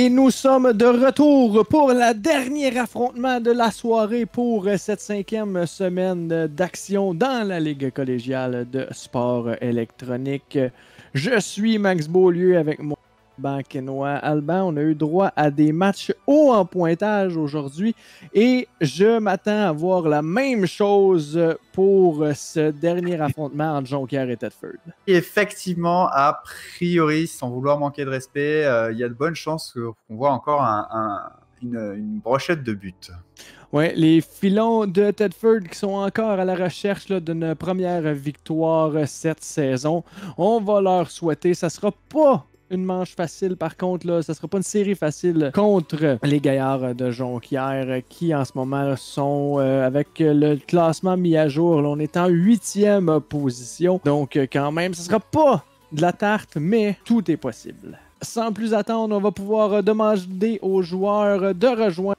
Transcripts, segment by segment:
Et nous sommes de retour pour le dernier affrontement de la soirée pour cette cinquième semaine d'action dans la Ligue collégiale de sport électronique. Je suis Max Beaulieu avec mon Banquenois Alban. On a eu droit à des matchs hauts en pointage aujourd'hui et je m'attends à voir la même chose pour ce dernier affrontement entre Jonquière et Tedford. Effectivement, a priori, sans vouloir manquer de respect, euh, il y a de bonnes chances qu'on voit encore une, brochette de buts. Ouais, les filons de Tedford qui sont encore à la recherche d'une première victoire cette saison. On va leur souhaiter, ça sera pas une manche facile. Par contre, là, ça sera pas une série facile contre les gaillards de Jonquière qui, en ce moment, sont euh, avec le classement mis à jour. on est en huitième position. Donc, euh, quand même, ce sera pas de la tarte, mais tout est possible. Sans plus attendre, on va pouvoir demander aux joueurs de rejoindre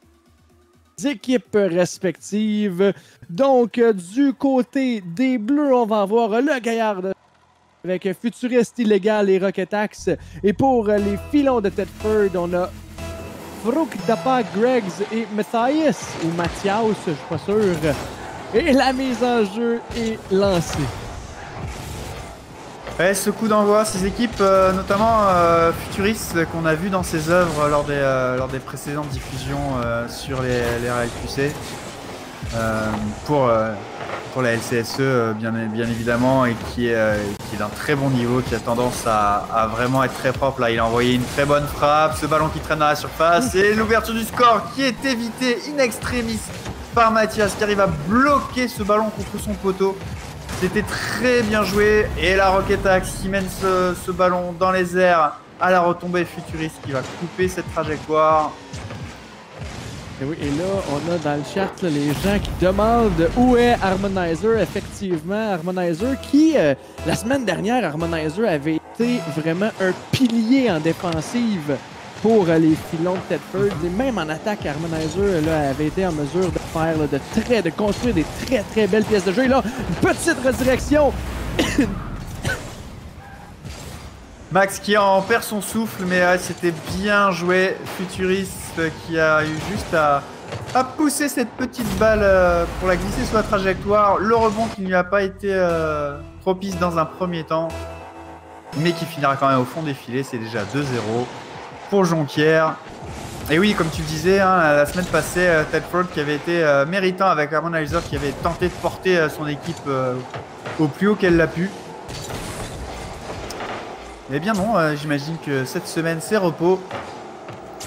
les équipes respectives. Donc, du côté des Bleus, on va avoir le gaillard de avec Futuriste Illégal et Rocketax. Et pour les filons de Tedford, on a Frouk Dapa, Greggs et Matthias, ou Mathias, je suis pas sûr. Et la mise en jeu est lancée. Ce coup d'envoi, ces équipes, euh, notamment euh, futuristes qu'on a vu dans ses œuvres lors des, euh, précédentes diffusions sur les, les pour pour la LCSE, euh, bien, bien évidemment, et qui est, euh, qui est d'un très bon niveau, qui a tendance à, vraiment être très propre. Là, il a envoyé une très bonne frappe, ce ballon qui traîne à la surface, et l'ouverture du score qui est évitée in extremis par Mathias, qui arrive à bloquer ce ballon contre son poteau. C'était très bien joué, et la Rocket Axe qui mène ce, ce ballon dans les airs à la retombée futuriste qui va couper cette trajectoire. Et, oui, et là, on a dans le chat les gens qui demandent où est Harmonizer. Effectivement, Harmonizer qui, euh, la semaine dernière, Harmonizer avait été vraiment un pilier en défensive pour les filons de Tedford. Et même en attaque, Harmonizer là, avait été en mesure de faire de très, de construire des très très belles pièces de jeu. Et là, une petite redirection. Max qui en perd son souffle, mais c'était bien joué. Futuriste qui a eu juste à, pousser cette petite balle euh, pour la glisser sur la trajectoire. Le rebond qui ne lui a pas été euh, propice dans un premier temps, mais qui finira quand même au fond des filets. C'est déjà 2-0 pour Jonquière. Et oui, comme tu le disais, hein, la semaine passée, euh, Ted Ford qui avait été méritant avec Harmonizer qui avait tenté de porter son équipe au plus haut qu'elle l'a pu. Eh bien non, euh, j'imagine que cette semaine c'est repos.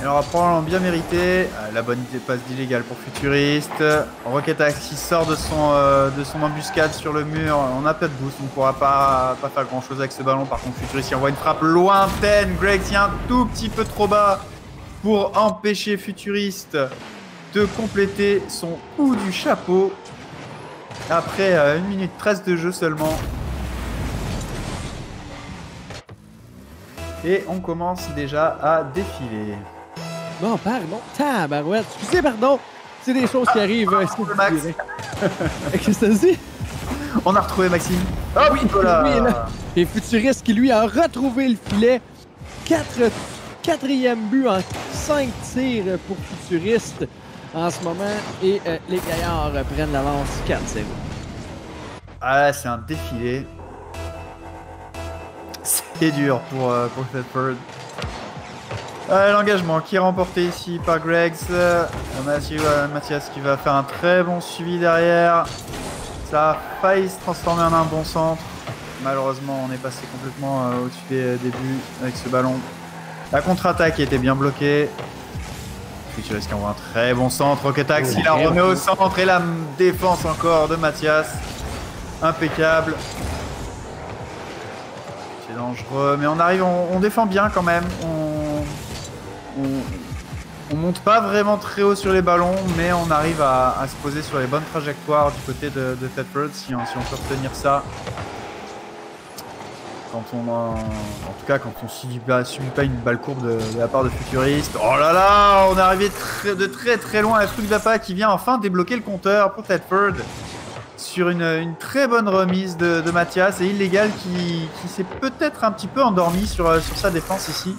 Elle aura probablement bien mérité. Euh, la bonne passe d'illégal pour Futuriste. Rocket Axe qui sort de son, euh, de son embuscade sur le mur. On a pas de boost, on ne pourra pas, pas faire grand chose avec ce ballon. Par contre, Futuriste il envoie une frappe lointaine. Greg tient un tout petit peu trop bas pour empêcher Futuriste de compléter son coup du chapeau. Après 1 minute 13 de jeu seulement. Et on commence déjà à défiler. Bon, pardon. Tabarouette. Excusez, pardon. C'est des choses qui ah, arrivent. Max. Qu'est-ce que ça dit? On a retrouvé Maxime. Ah oui, voilà. Et Futuriste qui lui a retrouvé le filet. Quatre, quatrième but en cinq tirs pour Futuriste en ce moment. Et euh, les gaillards prennent l'avance 4-0. Ah, c'est un défilé. Dur pour, euh, pour. Euh, L'engagement qui est remporté ici par Greggs. Euh, Mathias qui va faire un très bon suivi derrière. Ça a failli se transformer en un bon centre. Malheureusement, on est passé complètement euh, au-dessus des, buts avec ce ballon. La contre-attaque était bien bloquée. Futurist qui envoie un très bon centre. Rocketax, il la remet au centre et la défense encore de Mathias. Impeccable Mais on arrive, on, défend bien quand même. On, on, monte pas vraiment très haut sur les ballons, mais on arrive à, se poser sur les bonnes trajectoires du côté de, de Tedford si, on, peut retenir ça. Quand on, en tout cas, quand on subit pas, subit pas une balle courbe de, la part de Futuriste. Oh là là, on est arrivé de très très loin. Truc Dapa qui vient enfin débloquer le compteur pour Tedford sur une, très bonne remise de, Mathias et Illégal qui, qui s'est peut-être un petit peu endormi sur, euh, sa défense ici.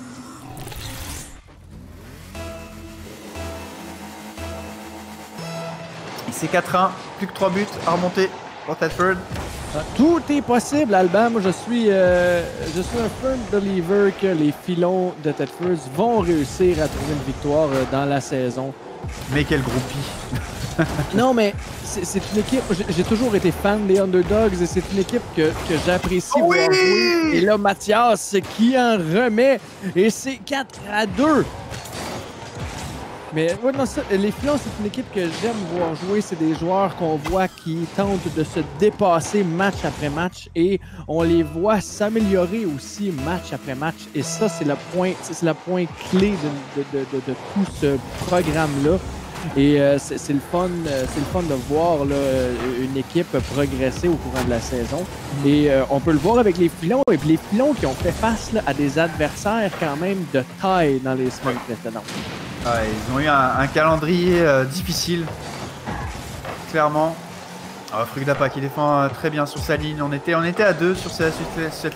C'est 4-1, plus que 3 buts à remonter pour Tedford. Ah, tout est possible, Alban. Moi, je suis, euh, je suis un firm believer que les filons de Tedford vont réussir à trouver une victoire euh, dans la saison. Mais quel groupie. Non, mais c'est une équipe. j'ai- toujours été fan des Underdogs et c'est une équipe que, que j'apprécie oui! Et là, Mathias qui en remet? Et c'est 4 à 2. Mais ouais, non, ça, les Filons, c'est une équipe que j'aime voir jouer. C'est des joueurs qu'on voit qui tentent de se dépasser match après match et on les voit s'améliorer aussi match après match. Et ça, c'est le point, c'est le point clé de, de- de- de- tout ce programme-là. Et euh, c'est le fun, euh, c'est le fun de voir là, une équipe progresser au courant de la saison. Et euh, on peut le voir avec les filons et puis les filons qui ont fait face là, à des adversaires quand même de taille dans les semaines précédentes. Ouais, ils ont eu un, calendrier euh, difficile, clairement. Alors, Frugdapa qui défend euh, très bien sur sa ligne. On était, on était à deux sur cette,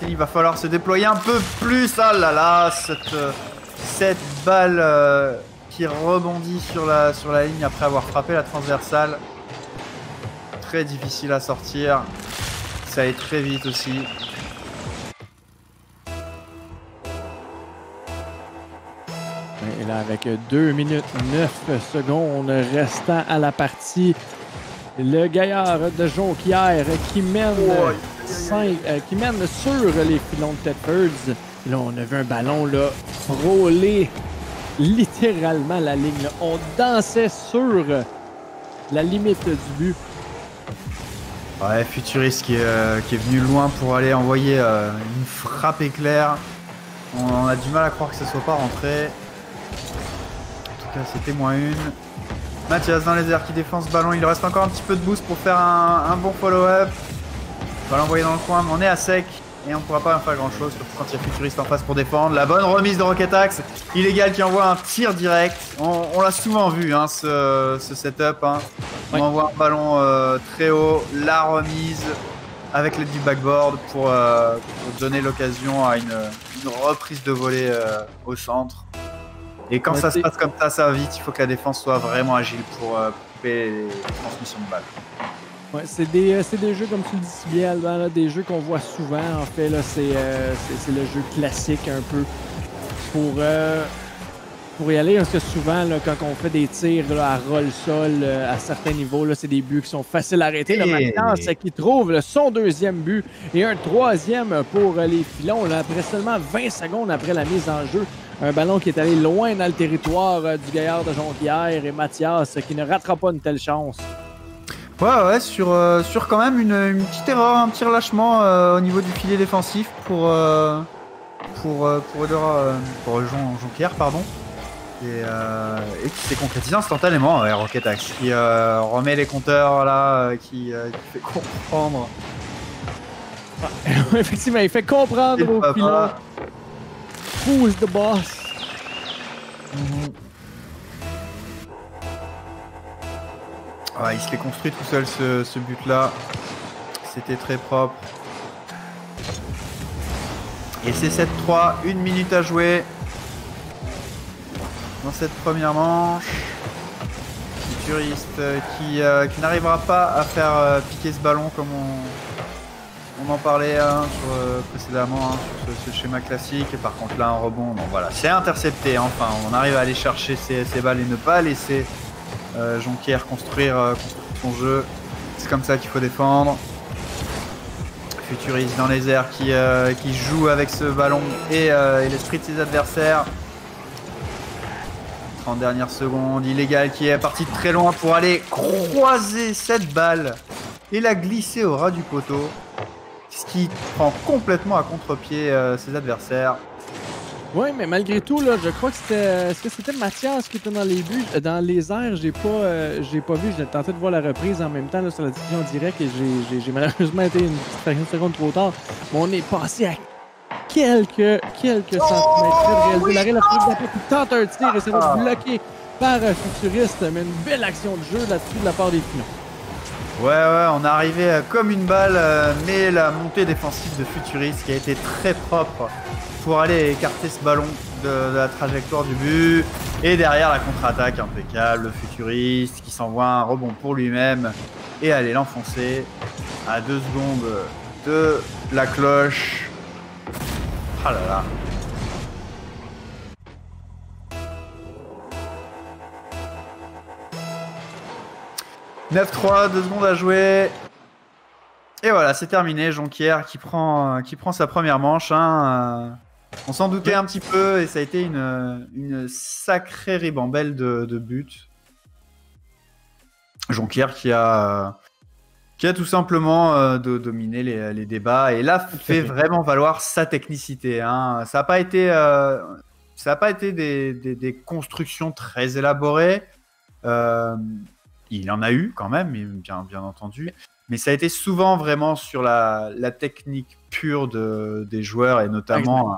ligne. Il va falloir se déployer un peu plus. Ah là là, cette, euh, balle qui rebondit sur la, sur la ligne après avoir frappé la transversale. Très difficile à sortir. Ça allait très vite aussi. Avec 2 minutes 9 secondes restant à la partie, le gaillard de Jonquière qui mène, Oh, cinq- euh, qui mène sur les filons de Tedfords. Et Là, on a vu un ballon là, frôler littéralement la ligne. là. On dansait sur la limite du but. Ouais, Futuriste qui est, euh, qui est venu loin pour aller envoyer euh, une frappe éclair. On, on a du mal à croire que ce soit pas rentré. En tout cas, c'était moins une. Mathias dans les airs qui défend ce ballon. Il reste encore un petit peu de boost pour faire un, un bon follow-up. On va l'envoyer dans le coin, mais on est à sec. Et on pourra pas faire grand chose, surtout quand il y a Futuriste en face pour défendre. La bonne remise de Rocket Axe. Illégal qui envoie un tir direct. On, on l'a souvent vu, hein, ce, ce setup. Hein. On envoie un ballon euh, très haut, la remise avec l'aide du backboard pour, euh, pour donner l'occasion à une, une reprise de volée euh, au centre. Et quand Ouais, ça se c'est- passe comme ça, ça va vite. Il faut que la défense soit vraiment agile pour euh, couper les transmissions de balles. Ouais, c'est des, euh, c'est des jeux, comme tu le dis si bien, Alban, là, des jeux qu'on voit souvent. En fait, c'est, euh, c'est, c'est le jeu classique un peu pour, pour y aller. Parce que souvent, là, quand on fait des tirs là, à roll-sol euh, à certains niveaux, c'est des buts qui sont faciles à arrêter. Le Et- Mathias euh, qui trouve là, son deuxième but et un troisième pour les filons. Après seulement 20 secondes après la mise en jeu, un ballon qui est allé loin dans le territoire euh, du gaillard de Jonquière et Mathias qui ne ratera pas une telle chance. Ouais, ouais, sur, euh, sur quand même une, une petite erreur, un petit relâchement euh, au niveau du filet défensif pour, euh, pour, pour, pour pardon. Et, et qui s'est concrétisé instantanément, ouais, Rocket Axe, qui remet les compteurs là, qui, qui fait comprendre. Effectivement, il fait comprendre Et le filons who's the boss? Ouais, il se l'est construit tout seul ce, ce but là. C'était très propre. Et c'est 7-3, une minute à jouer. Dans cette première manche. Futuriste euh, qui, euh, qui n'arrivera pas à faire euh, piquer ce ballon comme on, on en parlait hein, euh, précédemment hein, sur ce, schéma classique. Par contre là un rebond, bon voilà, c'est intercepté. Enfin, on arrive à aller chercher ces, balles et ne pas laisser euh, Jonquière construire, euh, construire son jeu. C'est comme ça qu'il faut défendre. Futuriste dans les airs qui, euh, joue avec ce ballon et, et l'esprit de ses adversaires. 30 dernières secondes, illégal qui est parti de très loin pour aller croiser cette balle et la glisser au ras du poteau. Ce qui prend complètement à contre-pied euh, ses adversaires. Oui, mais malgré tout, là, je crois que c'était. Est-ce que c'était Mathias qui était dans les buts? Euh, Dans les airs, j'ai pas, euh, j'ai pas vu. J'ai tenté de voir la reprise en même temps là, sur la diffusion directe et j'ai- j'ai j'ai malheureusement été une petite seconde trop tard. Mais on est passé à quelques, quelques centimètres près de réaliser l'arrêt. La tente un tir et c'est Ah. bloqué par un futuriste. Mais une belle action de jeu là-dessus de la part des filons. Ouais, ouais, on est arrivé euh, comme une balle, euh, mais la montée défensive de Futuriste qui a été très propre pour aller écarter ce ballon de, la trajectoire du but. Et derrière la contre-attaque impeccable, le futuriste qui s'envoie un rebond pour lui-même et aller l'enfoncer à deux secondes de la cloche. Ah là là. 9-3, 2 secondes à jouer. Et voilà, c'est terminé. Jonquière qui prend, qui prend sa première manche. Hein. On s'en doutait un petit peu et ça a été une, une sacrée ribambelle de, de buts. Jonquière qui a, qui a tout simplement euh, de, dominé les, les, débats et là fait vraiment valoir sa technicité. Hein. Ça n'a pas été, euh, ça a pas été des, des, des, constructions très élaborées. Euh, il en a eu quand même, bien, bien entendu. Mais ça a été souvent vraiment sur la, technique pure de, des joueurs et notamment un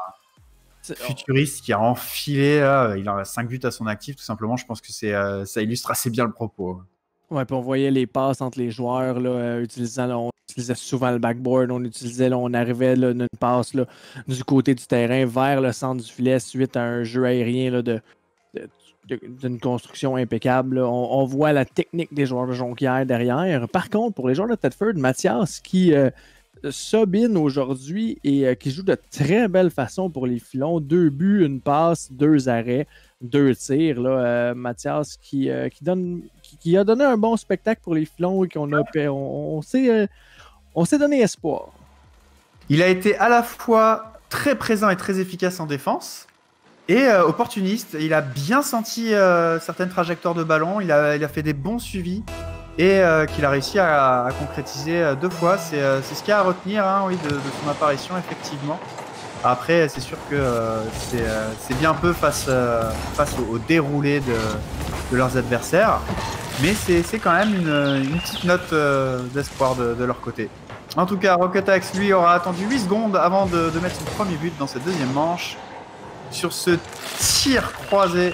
futuriste qui a enfilé. il a 5 buts à son actif, tout simplement. Je pense que c'est, euh, ça illustre assez bien le propos. Ouais, puis on voyait les passes entre les joueurs, là, euh, utilisant, on utilisait souvent le backboard, on utilisait, on arrivait là, une passe là, du côté du terrain vers le centre du filet suite à un jeu aérien là, de, d'une construction impeccable. On, voit la technique des joueurs de Jonquière derrière. Par contre, pour les joueurs de Tedford, Mathias qui euh, sobine aujourd'hui et euh, qui joue de très belle façon pour les filons. Deux buts, une passe, deux arrêts, deux tirs. Là, euh, Mathias qui, qui, donne, qui, a donné un bon spectacle pour les filons et qu'on a on, on s'est donné espoir. Il a été à la fois très présent et très efficace en défense. Et euh, opportuniste, il a bien senti euh, certaines trajectoires de ballon, il a, fait des bons suivis et euh, qu'il a réussi à, concrétiser deux fois. C'est ce qu'il y a à retenir hein, oui, de, son apparition, effectivement. Après, c'est sûr que c'est bien peu face, au, déroulé de, leurs adversaires, mais c'est quand même une, petite note d'espoir de, leur côté. En tout cas, Rocketax, lui, aura attendu 8 secondes avant de, de mettre son premier but dans cette deuxième manche sur ce tir croisé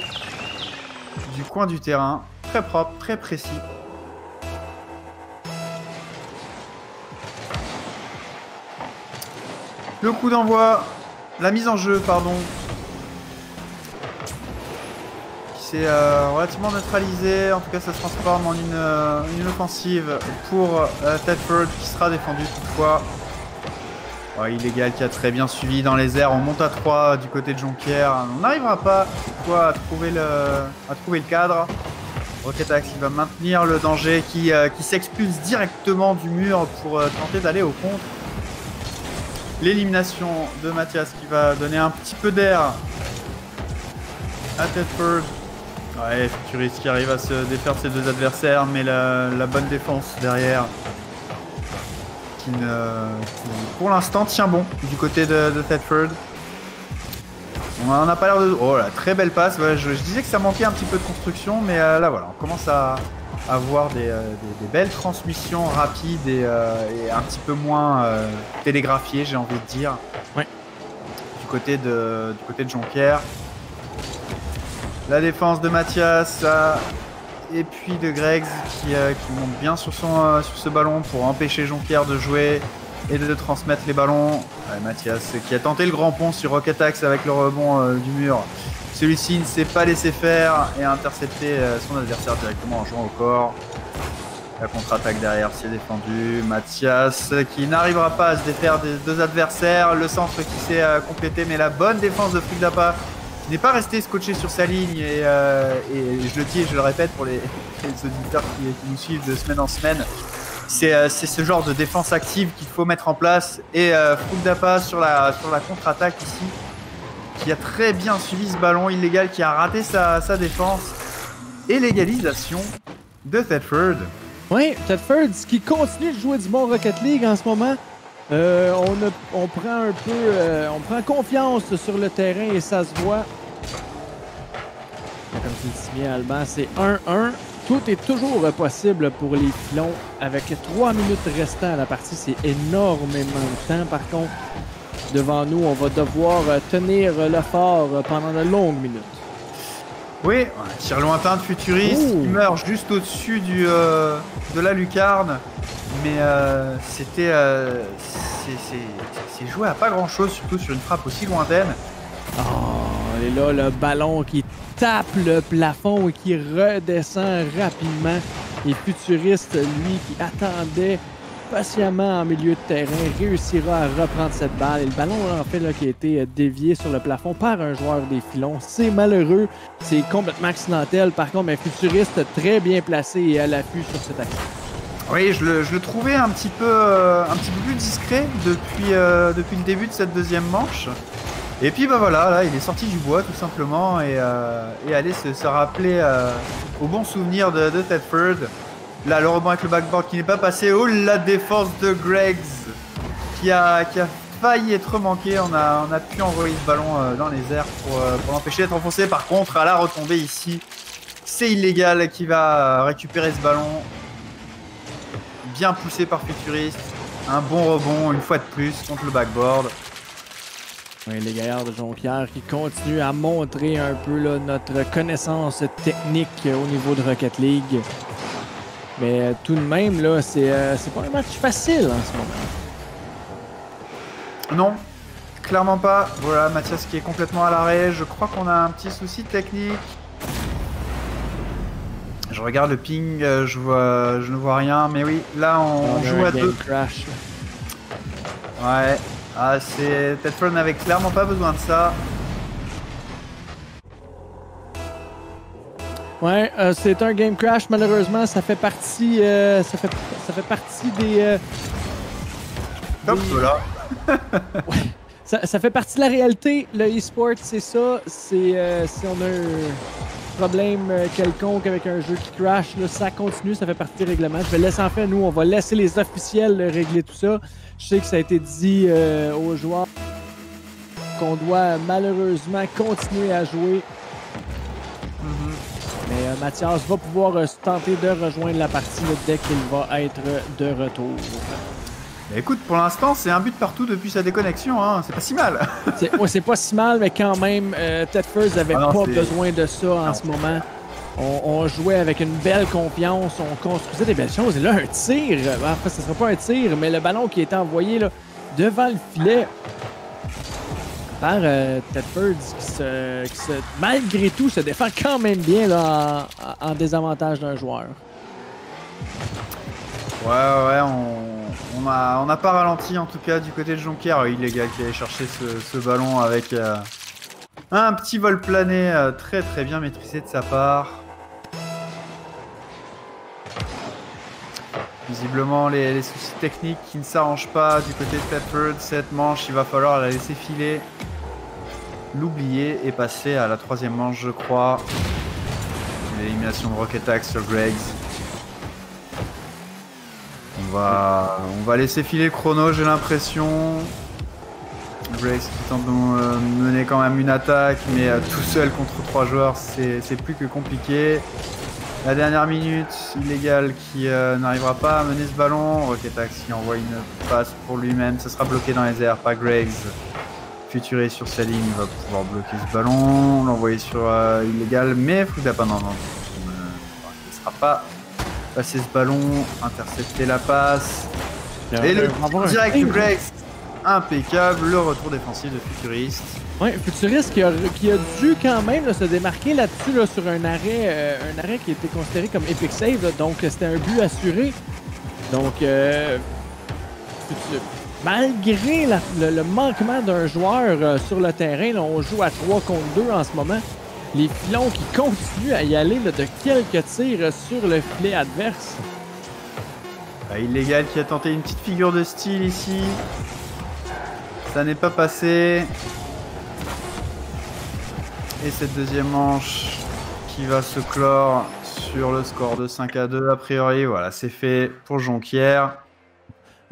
du coin du terrain. Très propre, très précis. Le coup d'envoi, la mise en jeu, pardon, qui s'est euh, relativement neutralisé. En tout cas, ça se transforme en une, euh, offensive pour euh, Tedford qui sera défendu toutefois illégal qui a très bien suivi dans les airs. On monte à 3 du côté de Jonquière. On n'arrivera pas à trouver, le, à trouver le cadre. Rocketax qui va maintenir le danger, qui, euh, qui s'expulse directement du mur pour euh, tenter d'aller au contre. L'élimination de Mathias qui va donner un petit peu d'air à Tedford. Ouais, Futurist qui arrive à se défaire de ses deux adversaires, mais la bonne défense derrière qui, pour l'instant tient bon du côté de, de Thetford. On en a pas l'air de... Oh là, très belle passe. je, disais que ça manquait un petit peu de construction, mais euh, là voilà, on commence à avoir euh, des, belles transmissions rapides et, euh, un petit peu moins télégraphiées, j'ai envie de dire. Du côté de, du côté de Jonquière. La défense de Mathias, et puis de Greggs euh, qui, monte bien euh, sur ce ballon pour empêcher Jonquière de jouer et de transmettre les ballons. Mathias qui a tenté le grand pont sur Rocketax avec le rebond euh, du mur. Celui-ci ne s'est pas laissé faire et a intercepté son adversaire directement en jouant au corps. La contre-attaque derrière s'est défendu. Mathias qui n'arrivera pas à se défaire des deux adversaires. Le centre qui s'est complété, mais la bonne défense de Frigdapa n'est pas resté scotché sur sa ligne euh, et, je le dis et je le répète pour les, auditeurs qui, nous suivent de semaine en semaine. Euh, c'est ce genre de défense active qu'il faut mettre en place et euh, sur la, sur la contre-attaque ici qui a très bien suivi ce ballon illégal qui a raté sa, sa défense et l'égalisation de Thetford. Oui, Thetford qui continue de jouer du bon Rocket League en ce moment. Euh, on, on, prend un peu, euh, on prend confiance sur le terrain et ça se voit. Comme tu dis bien, Alban, c'est 1-1. Tout est toujours possible pour les filons. Avec 3 minutes restant à la partie, c'est énormément de temps. Par contre, devant nous, on va devoir tenir le fort pendant de longues minutes. Oui, un tir lointain de futuriste qui meurt juste au-dessus du euh, de la lucarne. Mais euh, c'était. c'est joué à pas grand chose, surtout sur une frappe aussi lointaine. Oh, est là, le ballon qui tape le plafond et qui redescend rapidement. Et Futuriste, lui, qui attendait patiemment en milieu de terrain, réussira à reprendre cette balle. Et le ballon, en fait, là, qui a été dévié sur le plafond par un joueur des filons. C'est malheureux, c'est complètement accidentel. Par contre, un Futuriste très bien placé et à l'affût sur cette action. Oui, je le, trouvais un petit, peu, euh, un petit peu plus discret depuis, euh, depuis le début de cette deuxième manche. Et puis bah voilà, là, il est sorti du bois tout simplement et, euh, et aller se, rappeler au bon souvenir de, de Tedford. Là, le rebond avec le backboard qui n'est pas passé. Oh, la défense de Greggs qui a, qui a failli être manqué. On a, on a pu envoyer ce ballon dans les airs pour, pour l'empêcher d'être enfoncé. Par contre, à la retombée ici, c'est illégal qui va récupérer ce ballon bien poussé par Futuriste. Un bon rebond une fois de plus contre le backboard. Oui, les gaillards de Jonquière qui continuent à montrer un peu notre connaissance technique au niveau de Rocket League. Mais euh, tout de même, là, euh, c'est pas un match facile en ce moment. Non, clairement pas. Voilà, Mathias qui est complètement à l'arrêt. Je crois qu'on a un petit souci technique. Je regarde le ping, euh, je vois, je ne vois rien, mais oui, là on, joue à deux. Crash. Ouais, ah c'est Tedford n'avait clairement pas besoin de ça. Ouais, euh, c'est un game crash. Malheureusement, ça fait partie, euh, ça fait, ça fait partie des. Top là. ouais. Ça, ça, fait partie de la réalité. Le e-sport, c'est ça. C'est si on a problème euh, quelconque avec un jeu qui crash, là, ça continue, ça fait partie du règlement. Je vais laisser en fait, nous, on va laisser les officiels régler tout ça. Je sais que ça a été dit euh, aux joueurs qu'on doit malheureusement continuer à jouer. Mm-hmm. Mais euh, Mathias va pouvoir tenter de rejoindre la partie dès qu'il va être de retour. Écoute, pour l'instant, c'est un but partout depuis sa déconnexion, hein. c'est pas si mal. c'est pas si mal, mais quand même, euh, Ted First avait ah pas besoin de ça en ce moment. On, jouait avec une belle confiance, on construisait des belles choses. Et là, un tir, ben, enfin, ce sera pas un tir, mais le ballon qui était envoyé là, devant le filet par euh, Tedford, qui, se, malgré tout, se défend quand même bien là, en, en désavantage d'un joueur. Ouais, ouais, on on n'a pas ralenti en tout cas du côté de Jonquière. Illégal qui allait chercher ce, ballon avec euh, un petit vol plané euh, très très bien maîtrisé de sa part. Visiblement les, soucis techniques qui ne s'arrangent pas du côté de Tedford. Cette manche, il va falloir la laisser filer. L'oublier et passer à la troisième manche je crois. L'élimination de Rocket Axe sur Greggs. On va, laisser filer le chrono, j'ai l'impression. Grace qui tente de euh, mener quand même une attaque, mais euh, tout seul contre trois joueurs, c'est plus que compliqué. La dernière minute, illégal qui euh, n'arrivera pas à mener ce ballon. Rocketax qui envoie une passe pour lui-même, ça sera bloqué dans les airs, pas Greggs. Futuré sur sa ligne, va pouvoir bloquer ce ballon, l'envoyer sur illégal, mais Foudapa, non, non, non, ne sera pas passer ce ballon, intercepter la passe. Et le direct du Grex, impeccable. Le retour défensif de Futuriste. Oui, Futuriste qui a, qui a, dû quand même se démarquer là-dessus sur un arrêt, euh, un arrêt qui était considéré comme epic save. donc c'était un but assuré. Donc euh, malgré le, manquement d'un joueur euh, sur le terrain, on joue à 3 contre 2 en ce moment les filons qui continuent à y aller de quelques tirs sur le filet adverse. Ah, illégal qui a tenté une petite figure de style ici. Ça n'est pas passé. Et cette deuxième manche qui va se clore sur le score de 5 à 2 a priori. Voilà, c'est fait pour Jonquière.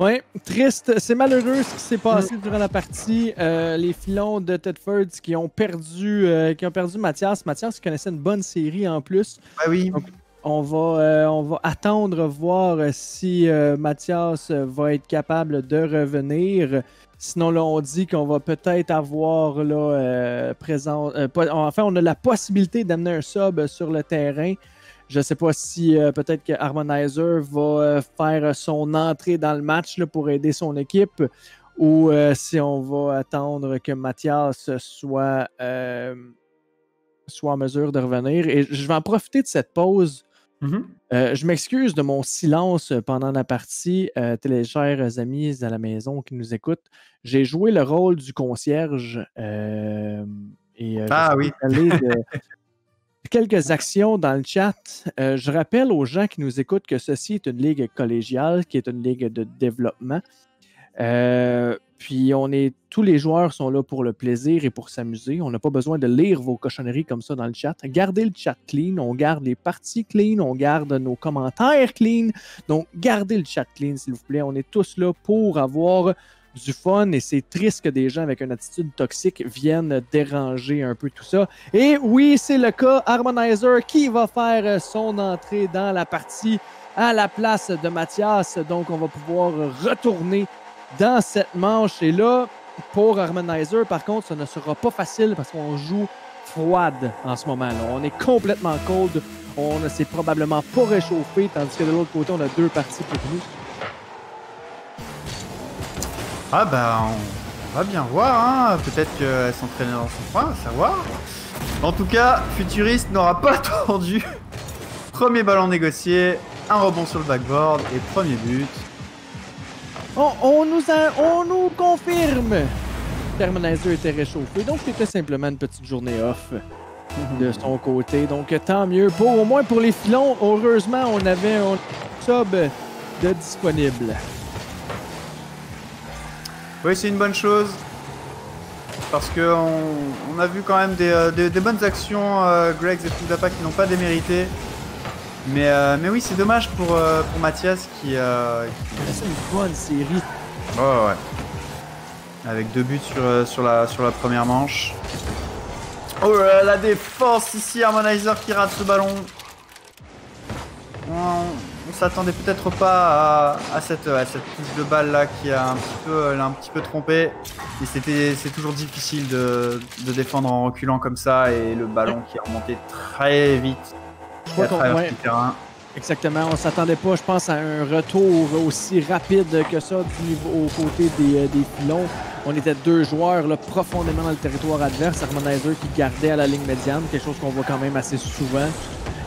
Oui, triste. C'est malheureux ce qui s'est passé durant la partie. Euh, les filons de Tedford qui ont perdu euh, qui ont perdu Mathias. Mathias connaissait une bonne série en plus. Ah oui. on va, euh, on va attendre voir si Mathias va être capable de revenir. Sinon, là, on dit qu'on va peut-être avoir là, présent. enfin, on a la possibilité d'amener un sub sur le terrain. Je ne sais pas si euh, peut-être que Harmonizer va euh, faire son entrée dans le match pour aider son équipe. ou euh, si on va attendre que Mathias soit, euh, soit en mesure de revenir. Et je vais en profiter de cette pause. Mhm. Euh, je m'excuse de mon silence pendant la partie, les chers amis à la maison qui nous écoutent. J'ai joué le rôle du concierge et Ah oui. de- quelques actions dans le chat. Euh, je rappelle aux gens qui nous écoutent que ceci est une ligue collégiale, qui est une ligue de développement. Euh, puis on est, tous les joueurs sont là pour le plaisir et pour s'amuser. On n'a pas besoin de lire vos cochonneries comme ça dans le chat. Gardez le chat clean, on garde les parties clean, on garde nos commentaires clean. Donc gardez le chat clean s'il vous plaît. On est tous là pour avoir du fun et c'est triste que des gens avec une attitude toxique viennent déranger un peu tout ça. Et oui, c'est le cas. Harmonizer qui va faire son entrée dans la partie à la place de Mathias. Donc, on va pouvoir retourner dans cette manche. Et là, pour Harmonizer, par contre, ça ne sera pas facile parce qu'on joue froide en ce moment. -là. On est complètement cold. On ne s'est probablement pas réchauffé, tandis que de l'autre côté, on a deux parties pour nous. Ah bah on va bien voir, hein. peut-être qu'elle s'entraînait dans son coin, à savoir. En tout cas, Futuriste n'aura pas attendu. Premier ballon négocié, un rebond sur le backboard et premier but. On, on nous, a- on nous confirme qu'Harmonizer était réchauffé. Donc, c'était simplement une petite journée off de son côté. Donc, tant mieux. Pour, au moins pour les filons, heureusement, on avait un sub de disponible. Oui, c'est une bonne chose. Parce que on, on a vu quand même des, euh, des- des bonnes actions, euh, Greggs et Fudapa qui n'ont pas démérité. Mais, euh, mais oui, c'est dommage pour, euh, pour Mathias qui, euh, C'est une bonne série. Ouais, ouais. Avec deux buts sur, sur, la, sur la première manche. Oh la défense ici, Harmonizer qui rate ce ballon. On, on s'attendait peut-être pas à, à cette, à cette touche de balle là qui a un petit peu, l'a un petit peu trompé. Et c'était, c'est toujours difficile de, de défendre en reculant comme ça et le ballon qui est remonté très vite Je crois à qu'on- travers ouais, terrain. Exactement. On s'attendait pas, je pense, à un retour aussi rapide que ça du niveau aux côtés des, euh, des filons. On était deux joueurs là, profondément dans le territoire adverse. Harmonizer qui gardait à la ligne médiane, quelque chose qu'on voit quand même assez souvent.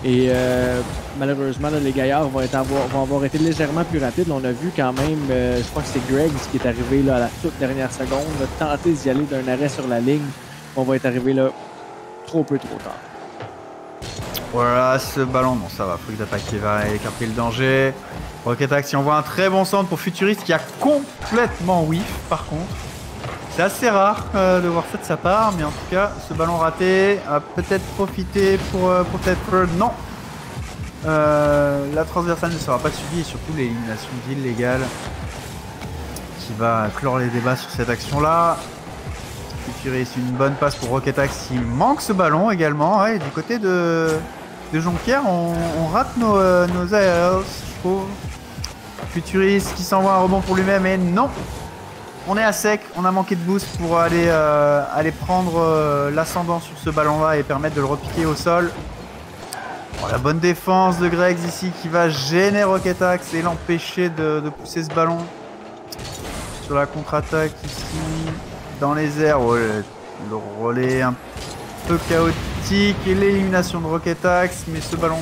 Et euh, malheureusement, là, les gaillards vont, être avoir, vont avoir été légèrement plus rapides. On a vu quand même, euh, je crois que c'est Greg qui est arrivé là, à la toute dernière seconde, tenter d'y aller d'un arrêt sur la ligne. On va être arrivé là trop peu trop tard. Voilà, ce ballon, bon ça va, Fugdapa qui va écarter le danger. Rocket Axe qui envoie un très bon centre pour Futuriste qui a complètement whiff par contre. C'est assez rare euh, de voir ça de sa part, mais en tout cas, ce ballon raté a peut-être profité pour, euh, pour Tedford. Non Euh, La transversale ne sera pas suivie et surtout l'élimination d'illégal qui va clore les débats sur cette action-là. Futuriste, une bonne passe pour Rocket Axe qui manque ce ballon également. Ouais, du côté de, de Jonquière, on, rate nos, euh, je trouve. Futuriste qui s'envoie un rebond pour lui-même et non On est à sec, on a manqué de boost pour aller, euh, prendre euh, l'ascendant sur ce ballon-là et permettre de le repiquer au sol. La bonne défense de Greggs ici qui va gêner Rocket Axe et l'empêcher de, pousser ce ballon. Sur la contre-attaque ici, dans les airs, le relais un peu chaotique et l'élimination de Rocket Axe, mais ce ballon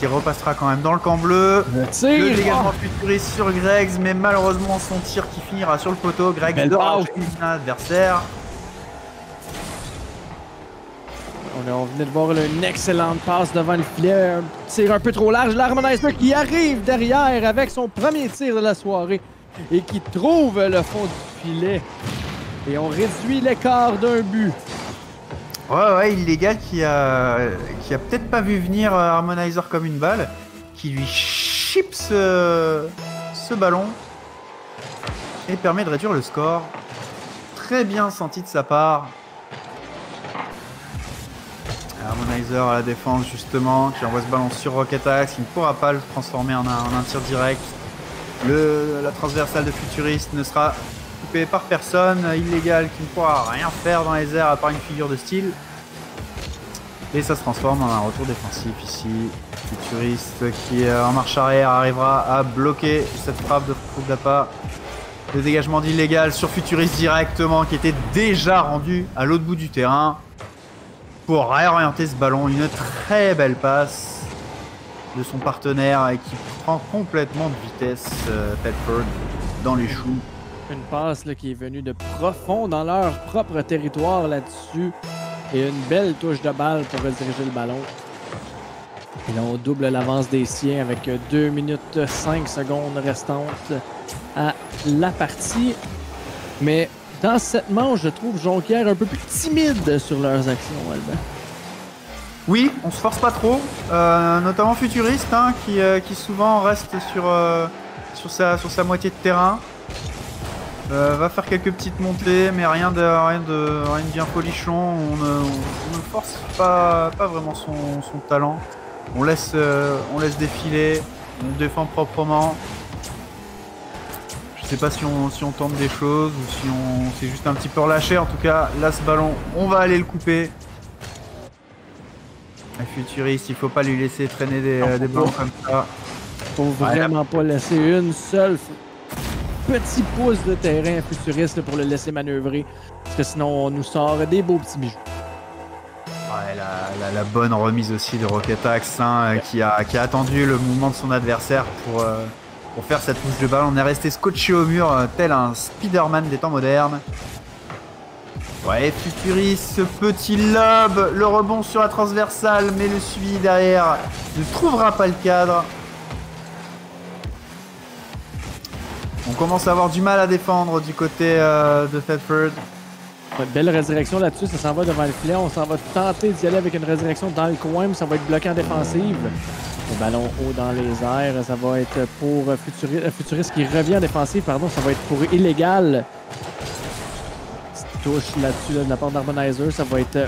qui repassera quand même dans le camp bleu. Le Le dégagement futuriste sur Greggs, mais malheureusement son tir qui finira sur le poteau. Greggs dort un adversaire. On, venait de voir une excellente passe devant le filet. Un tir un peu trop large. L'Harmonizer qui arrive derrière avec son premier tir de la soirée et qui trouve le fond du filet. Et on réduit l'écart d'un but. Ouais, ouais, illégal qui a, qui a peut-être pas vu venir euh, Harmonizer comme une balle, qui lui chip ce, ce ballon et permet de réduire le score. Très bien senti de sa part. Harmonizer à la défense justement, qui envoie ce ballon sur Rocket Axe, qui ne pourra pas le transformer en un, en un tir direct. Le, la transversale de Futuriste ne sera par personne, illégal qui ne pourra rien faire dans les airs à part une figure de style. Et ça se transforme en un retour défensif ici. Futuriste qui euh, en marche arrière arrivera à bloquer cette frappe de Fukudapa. Le dégagement d'illégal sur Futuriste directement qui était déjà rendu à l'autre bout du terrain pour réorienter ce ballon. Une très belle passe de son partenaire et qui prend complètement de vitesse euh, dans les choux. Une passe qui est venue de profond dans leur propre territoire là-dessus. Et une belle touche de balle pour rediriger le ballon. Et là, on double l'avance des siens avec 2 minutes 5 secondes restantes à la partie. Mais dans cette manche, je trouve Jonquière un peu plus timide sur leurs actions, Albert. Oui, on se force pas trop, euh, notamment Futuriste, hein, qui, euh, qui, souvent reste euh, sur sa moitié de terrain. Va faire quelques petites montées, mais rien de, rien de, rien de bien folichon. On ne, force pas, pas vraiment son, son talent. On laisse, on laisse défiler, on défend proprement. Je sais pas si on, si on tente des choses ou si on s'est juste un petit peu relâché. En tout cas, là, ce ballon, on va aller le couper. Un futuriste, il faut pas lui laisser traîner des, euh, des ballons comme ça. Faut vraiment pas laisser une seule petit pouce de terrain futuriste pour le laisser manœuvrer. Parce que sinon, on nous sort des beaux petits bijoux. Ouais, la, bonne remise aussi de Rocket Axe hein, qui, a, qui a attendu le mouvement de son adversaire pour, euh, faire cette touche de balle. On est resté scotché au mur euh, tel un Spider-Man des temps modernes. Ouais, Futuriste, ce petit lob, le rebond sur la transversale, mais le suivi derrière ne trouvera pas le cadre. On commence à avoir du mal à défendre du côté euh, de Thetford. belle résurrection là-dessus, ça s'en va devant le filet. On s'en va tenter d'y aller avec une résurrection dans le coin, mais ça va être bloqué en défensive. Le ballon haut dans les airs, ça va être pour Futuriste, Futuriste qui revient en défensive, pardon, ça va être pour illégal touche là-dessus de la part d'Harmonizer. Ça va être euh,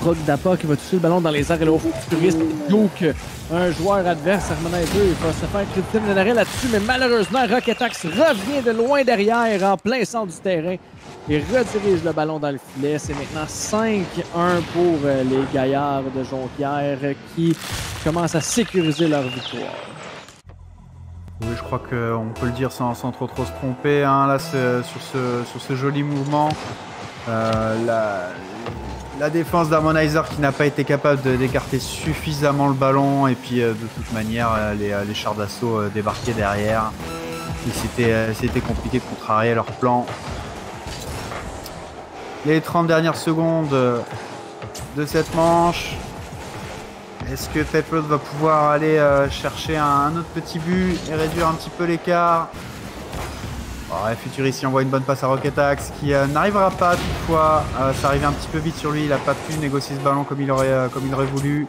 Frog Dapa qui va toucher le ballon dans les airs et là, futuriste. Donc, un joueur adverse, Harmonizer, il va se faire créditer arrêt là-dessus, mais malheureusement, Rocketax revient de loin derrière, en plein centre du terrain, et redirige le ballon dans le filet. C'est maintenant 5-1 pour euh, les gaillards de Jonquière qui commencent à sécuriser leur victoire. Oui, je crois qu'on peut le dire sans, trop trop se tromper. Hein, là, sur, ce, sur ce joli mouvement, euh, défense d'Harmonizer qui n'a pas été capable d'écarter suffisamment le ballon. Et puis, euh, de toute manière, euh, les, chars d'assaut débarquaient derrière. C'était compliqué de contrarier leur plan. Les 30 dernières secondes de cette manche. Est-ce que Tepload va pouvoir aller euh, chercher un, autre petit but et réduire un petit peu l'écart? Ouais, Futurist envoie une bonne passe à Rocket Axe qui euh, n'arrivera pas toutefois. Euh, ça arrivait un petit peu vite sur lui, il n'a pas pu négocier ce ballon comme il aurait, comme il aurait voulu.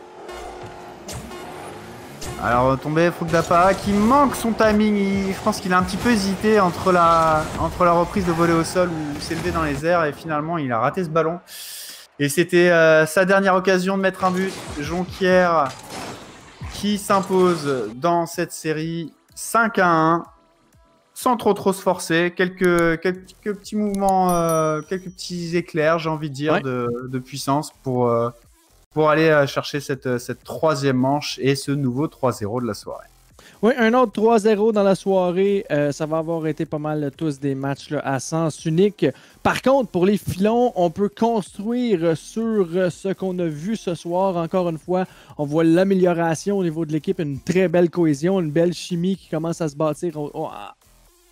Alors tombé Fugdapa qui manque son timing, je pense qu'il a un petit peu hésité entre la, entre la reprise de voler au sol ou s'élever dans les airs et finalement il a raté ce ballon. Et c'était euh, sa dernière occasion de mettre un but. Jonquière qui s'impose dans cette série 5 à 1 sans trop trop se forcer. Quelques, quelques, petits mouvements, euh, quelques petits éclairs, j'ai envie de dire, de, puissance pour, euh, pour aller chercher cette, cette troisième manche et ce nouveau 3-0 de la soirée. Oui, un autre 3-0 dans la soirée. Euh, ça va avoir été pas mal tous des matchs à sens unique. Par contre, pour les filons, on peut construire sur ce qu'on a vu ce soir. Encore une fois, on voit l'amélioration au niveau de l'équipe, une très belle cohésion, une belle chimie qui commence à se bâtir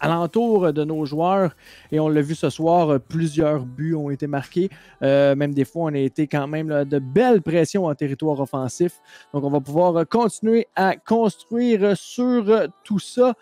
alentour de nos joueurs. Et on l'a vu ce soir, plusieurs buts ont été marqués. Euh, même des fois, on a été quand même de belles pressions en territoire offensif. Donc, on va pouvoir continuer à construire sur tout ça.